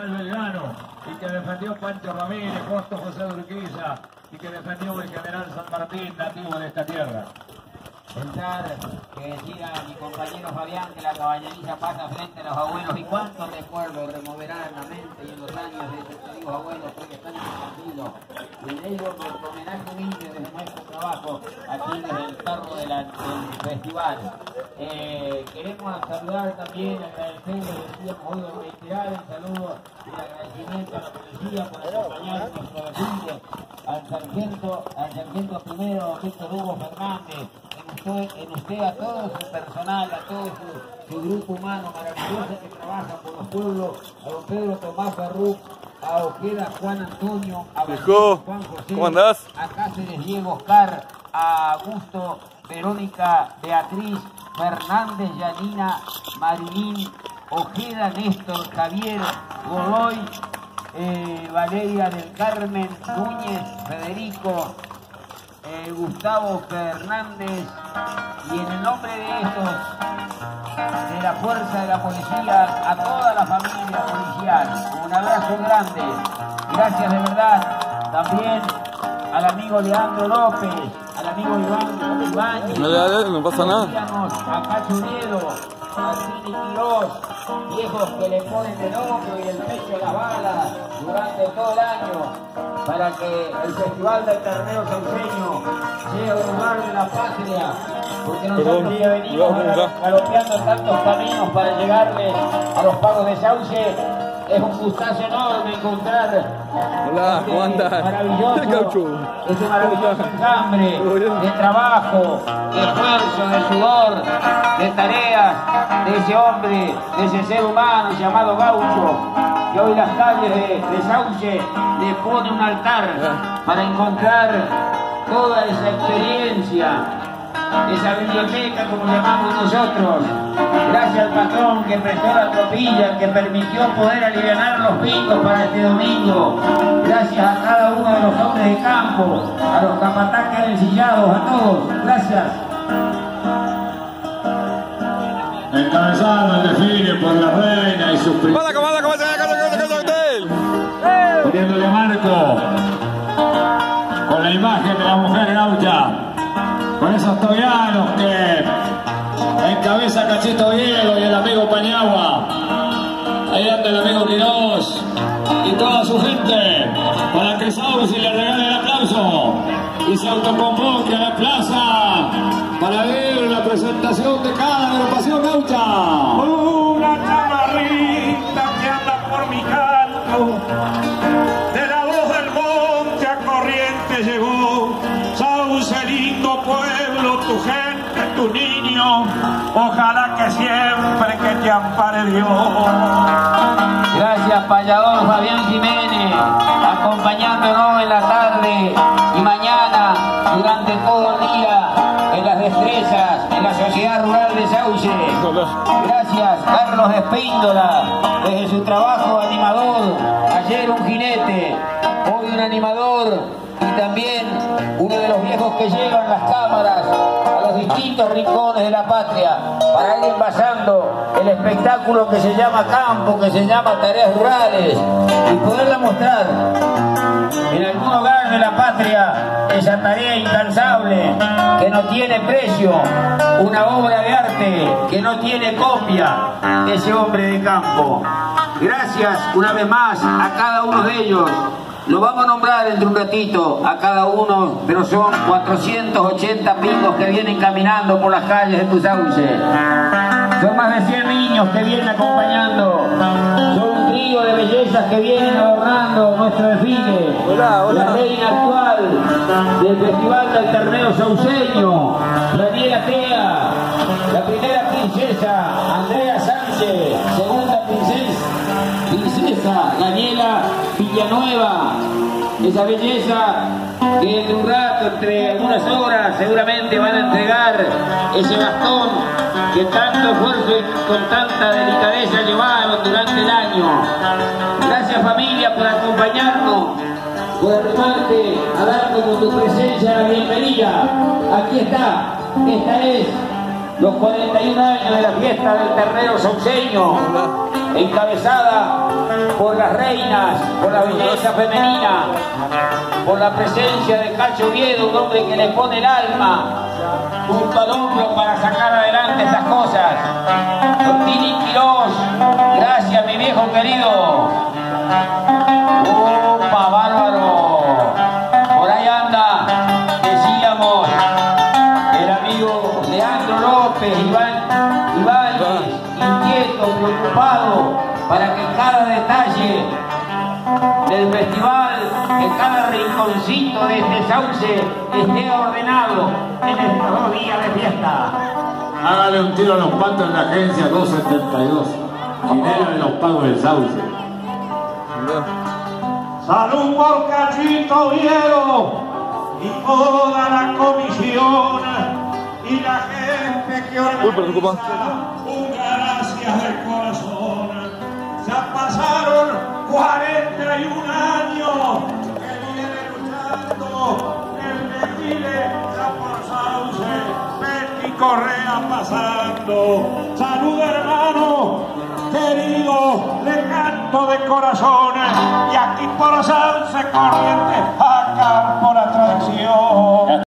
Nacional Belgrano y que defendió Pancho Ramírez, Costo José Urquiza y que defendió el general San Martín, nativo de esta tierra. Pensar que decía mi compañero Fabián que la caballería pasa frente a los abuelos y cuántos recuerdos removerá en la mente y en los años de estos queridos abuelos que están infantilos. Y en ello nuestro homenaje humilde desde nuestro trabajo aquí desde el carro de del festival. Eh, queremos saludar también, agradecerle, decíamos hoy, reiterar el saludo y agradecimiento a la policía por acompañar nuestro desfile, al sargento, al sargento primero Víctor Hugo Fernández, en usted, a todo su personal, a todo su, grupo humano maravilloso que trabaja por los pueblos, a don Pedro Tomás Barrú, a Ojeda Juan Antonio, a Juan José, ¿Cómo andás? a Cáceres Diego Oscar, a Augusto, Verónica Beatriz, Fernández Yanina, Marilín, Ojeda Néstor, Javier Godoy, eh, Valeria del Carmen, Núñez, Federico, eh, Gustavo Fernández y en el nombre de estos, de la fuerza de la policía, a toda la familia policial, un abrazo grande, gracias de verdad, también al amigo Leandro López, al amigo Iván Ibáñez, no, no pasa nada. a Cacho a Cini Quirós, viejos que le ponen el hombro y el pecho la bala durante todo el año para que el Festival del Ternero Sauceño sea un lugar de la patria, porque nosotros ya venimos galopeando tantos caminos para llegarle a los pagos de Sauce, es un gustazo enorme encontrar Hola, este ¿cómo andas? maravilloso, este maravilloso enjambre de trabajo, de esfuerzo, de sudor, de tareas de ese hombre, de ese ser humano llamado Gaucho, que hoy las calles de, de Sauce le pone un altar para encontrar toda esa experiencia, esa biblioteca como llamamos nosotros. Gracias al patrón que prestó la tropilla, que permitió poder aliviar los picos para este domingo. Gracias a cada uno de los hombres de campo, a los capataques ensillados, a todos. Gracias. Encabezando el desfile por la reina y sus ¡Comanda, comanda, comanda, Poniéndole marco con la imagen de la mujer gaucha, con esos toyanos que encabeza Cachito Hielo y el amigo Pañagua. Ahí anda el amigo Quirós y toda su gente para que Sauce le regale el aplauso y se autoconvoque a la plaza para ver la presentación de cada agrupación gaucha. Ojalá que siempre que te ampare Dios. Gracias, payador Fabián Jiménez, acompañándonos en la tarde y mañana, durante todo el día, en las destrezas, en la Sociedad Rural de Sauce. Gracias, Carlos Espíndola, desde su trabajo animador, ayer un jinete, hoy un animador y también uno de los viejos que llevan las cámaras distintos rincones de la patria para ir envasando el espectáculo que se llama campo, que se llama tareas rurales y poderla mostrar en algún hogar de la patria esa tarea incansable que no tiene precio, una obra de arte que no tiene copia, ese hombre de campo. Gracias una vez más a cada uno de ellos lo vamos a nombrar entre un ratito a cada uno, pero son 480 pingos que vienen caminando por las calles de Tuzauce. Son más de 100 niños que vienen acompañando. Son un trío de bellezas que vienen adornando nuestro desfile. La reina actual del Festival del Ternero Sauceño, Villanueva, esa belleza que en un rato, entre algunas horas, seguramente van a entregar ese bastón que tanto esfuerzo y con tanta delicadeza llevaron durante el año. Gracias familia por acompañarnos, por arrimarte a darnos con tu presencia la bienvenida. Aquí está, esta es los 41 años de la fiesta del ternero sauceño. encabezada por las reinas, por la belleza femenina, por la presencia de Cacho Viedo, un hombre que le pone el alma junto al hombro para sacar adelante estas cosas. Tini Quirós, gracias mi viejo querido. ¡Opa, bárbaro! Por ahí anda, decíamos, para que cada detalle del festival, que cada rinconcito de este sauce esté ordenado en estos dos días de fiesta. Hágale un tiro a los patos en la agencia 272. Dinero de los pagos del sauce. Salud por Cachito Viero y toda la comisión y la gente que Uy, organiza un Correa pasando. Salud hermano, querido, le canto de corazón y aquí por Sauce Corriente, acá por la tradición.